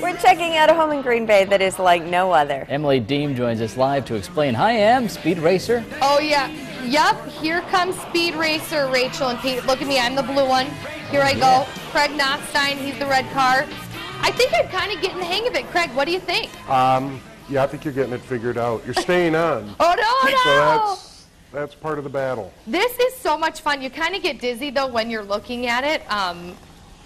We're checking out a home in Green Bay that is like no other. Emily Deem joins us live to explain. Hi, Em, Speed Racer. Oh, yeah. Yep, here comes Speed Racer, Rachel and Pete. Look at me, I'm the blue one. Here I go. Craig Nothstein, he's the red car. I think I'm kind of getting the hang of it. Craig, what do you think? Um, yeah, I think you're getting it figured out. You're staying on. Oh, no, no! So that's, that's part of the battle. This is so much fun. You kind of get dizzy, though, when you're looking at it. Um,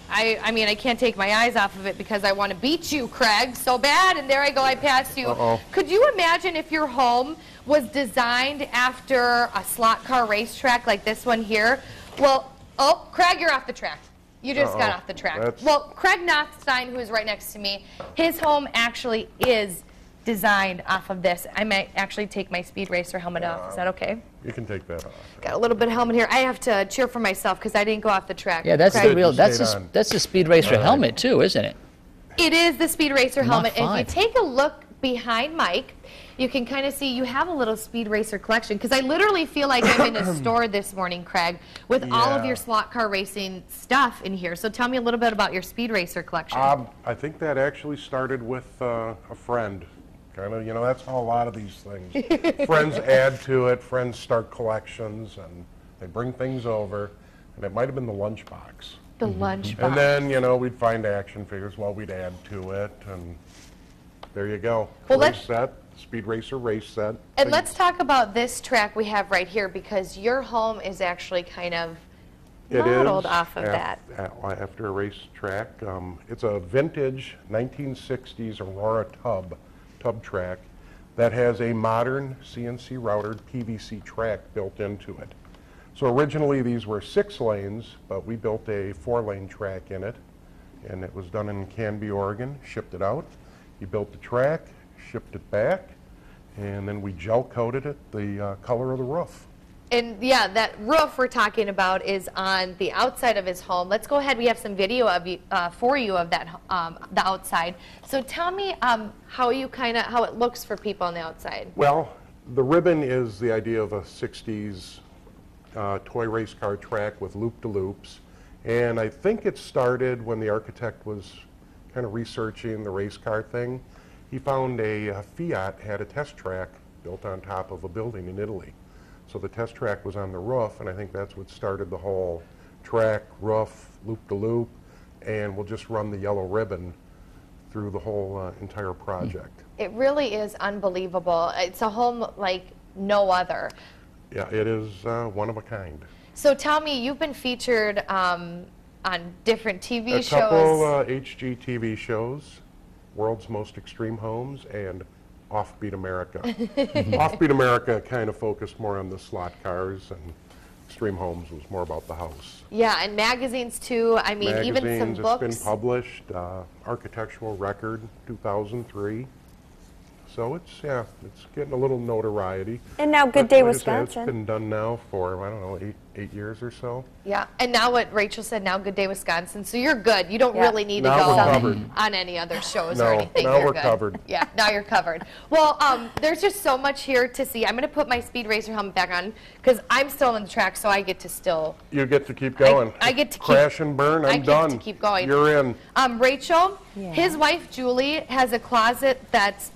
I, I mean, I can't take my eyes off of it because I want to beat you, Craig, so bad. And there I go, I passed you. Uh-oh. Could you imagine if your home was designed after a slot car racetrack like this one here? Well, oh, Craig, you're off the track. You just got Uh-oh. off the track. That's- Well, Craig Nothstein, who is right next to me, his home actually is designed off of this. I might actually take my Speed Racer helmet off. Is that okay? You can take that off. Got a little bit of helmet here. I have to cheer for myself because I didn't go off the track. Yeah, that's Craig. the real. That's stayed the, on. that's the Speed Racer helmet too, isn't it? It is the Speed Racer Mach helmet. And if you take a look behind Mike, you can kind of see you have a little Speed Racer collection. Because I literally feel like I'm in a store this morning, Craig, with all of Yeah. your slot car racing stuff in here. So tell me a little bit about your Speed Racer collection. Um, I think that actually started with uh, a friend. Kind of, you know, that's how a lot of these things. friends add to it, friends start collections, and they bring things over. And it might have been the lunchbox. the lunchbox. mm-hmm. And then, you know, we'd find action figures, well, we'd add to it, and there you go. Well, race let's- set, Speed Racer race set. and let's talk about this track we have right here because your home is actually kind of It is modeled off of af- that. a- After a racetrack. Um, It's a vintage 1960s Aurora tub, tub track that has a modern CNC routed PVC track built into it. So originally, these were six lanes, but we built a four-lane track in it, and it was done in Canby, Oregon, shipped it out. He built the track, shipped it back, and then we gel coated it the uh, color of the roof. And yeah, that roof we're talking about is on the outside of his home. Let's go ahead. We have some video of you, uh, for you of that, um, the outside. So tell me um, how you kind of how it looks for people on the outside. Well, the ribbon is the idea of a 60s uh, toy race car track with loop-de-loops. And I think it started when the architect was kind of researching the race car thing. He found a, uh Fiat had a test track built on top of a building in Italy. So the test track was on the roof, and I think that's what started the whole track, roof, loop-de-loop, and we'll just run the yellow ribbon through the whole uh, entire project. It really is unbelievable. It's a home like no other. Yeah, it is uh, one of a kind. So tell me, you've been featured um, on different TV a shows. couple uh, HGTV shows, World's Most Extreme Homes and Offbeat America. Offbeat America kind of focused more on the slot cars, and Extreme Homes was more about the house. yeah, and magazines too. I mean, even some Magazines, books. it's been published, uh, Architectural Record, 2003. So it's, yeah, it's getting a little notoriety. And now Good But Day like I said, Wisconsin. It's been done now for, I don't know, eight, eight years or so. Yeah, and now what Rachel said, now Good Day Wisconsin. So you're good. You don't Yeah. really need Now to go we're on any other shows or anything. now You're we're good. covered. Yeah, now you're covered. Well, um, there's just so much here to see. I'm going to put my Speed Racer helmet back on because I'm still on the track, so I get to still. You get to keep going. I get to keep- Crash and burn, I'm I get done. to keep going. You're in. Um, Rachel, Yeah. his wife Julie has a closet that's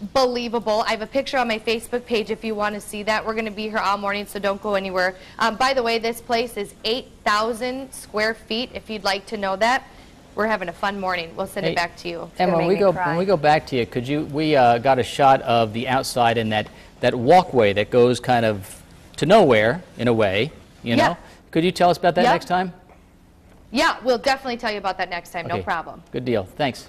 unbelievable. I have a picture on my Facebook page if you want to see that. We're going to be here all morning, so don't go anywhere. Um, by the way, this place is 8,000 square feet. If you'd like to know that, we're having a fun morning. We'll send Hey, it back to you. And when we go cry. when we go back to you, could you? We uh, got a shot of the outside and that that walkway that goes kind of to nowhere in a way. You know. Yeah. Could you tell us about that Yeah. next time? Yeah, we'll definitely tell you about that next time. No Okay. problem. Good deal. Thanks.